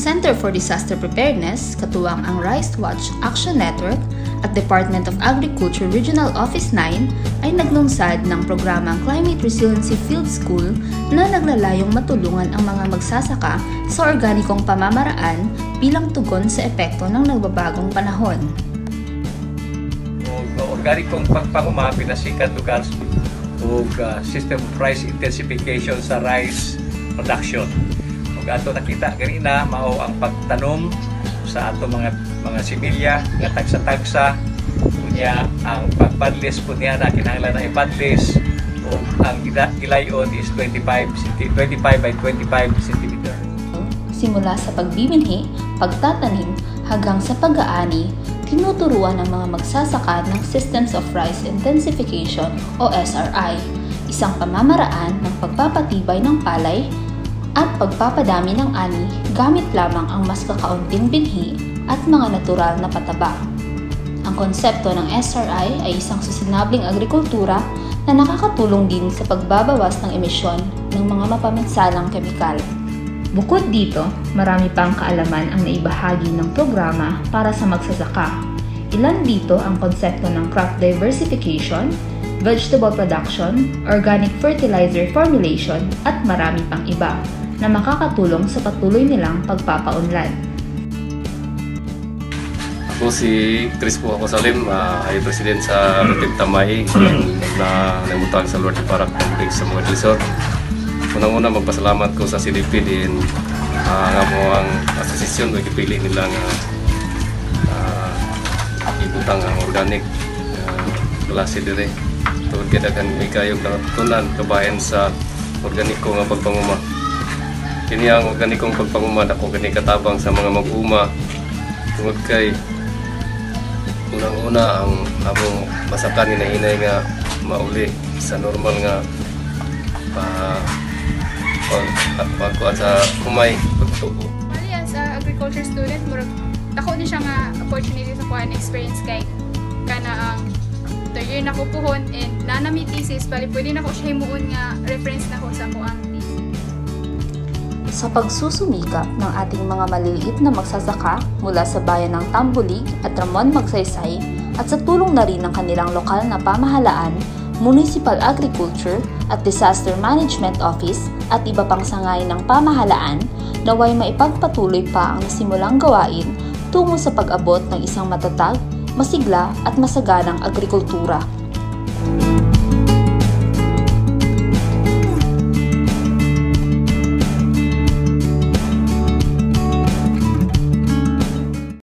Center for Disaster Preparedness, katuwang ang Rice Watch Action Network at Department of Agriculture Regional Office 9 ay naglungsad ng programang Climate Resiliency Field School na naglalayong matulungan ang mga magsasaka sa organikong pamamaraan bilang tugon sa epekto ng nagbabagong panahon. o organikong pagpangumapit na sikat lugar o uh, system price intensification sa rice production. Ug ato nakita ganina mao ang pagtanom sa ato mga mga similya nga tagsa-tagsa kunya ang pagpadlis po niya na kinahanglan na ipadlis o ang ila- ilayon is 25 centi- 25 by 25 cm. Simula sa pagbibinhi, pagtatanim, hanggang sa pag-aani, tinuturuan ng mga magsasaka ng Systems of Rice Intensification o SRI, isang pamamaraan ng pagpapatibay ng palay at pagpapadami ng ani gamit lamang ang mas kakaunting binhi at mga natural na pataba. Ang konsepto ng SRI ay isang sustainabling agrikultura na nakakatulong din sa pagbabawas ng emisyon ng mga mapaminsalang kemikal. Bukod dito, marami pang kaalaman ang naibahagi ng programa para sa magsasaka. Ilan dito ang konsepto ng crop diversification, vegetable production, organic fertilizer formulation at marami pang iba na makakatulong sa patuloy nilang pagpapaunlad. Ako si Crispo ako Salim, uh, ay president sa Rotip Tamay na namutang sa Lord Parak Complex sa mga resort. Unang-una magpasalamat ko sa CDP din uh, nga mo ang asosasyon na ipili nila nga uh, ibutang ang organic uh, klase dire. Tungod kaya kan may kayong natutunan kabayan sa organiko nga pagpanguma. Kini ang organikong pagpanguma dako kini katabang sa mga mag-uma tungod kay unang-una ang among masakan ni nainay nga mauli sa normal nga pa pag pagkuan sa kumay pagtubo. Bali, as a agriculture student, murag dako ni siya nga opportunity sa kuan experience kay kana ang third year na ko puhon and nanami thesis bali pwede na ko siya himuon nga reference na ko sa ko ang thesis. Sa pagsusumikap ng ating mga maliliit na magsasaka mula sa bayan ng Tambulig at Ramon Magsaysay at sa tulong na rin ng kanilang lokal na pamahalaan, Municipal Agriculture at Disaster Management Office at iba pang sangay ng pamahalaan, naway maipagpatuloy pa ang nasimulang gawain tungo sa pag-abot ng isang matatag, masigla at masaganang agrikultura.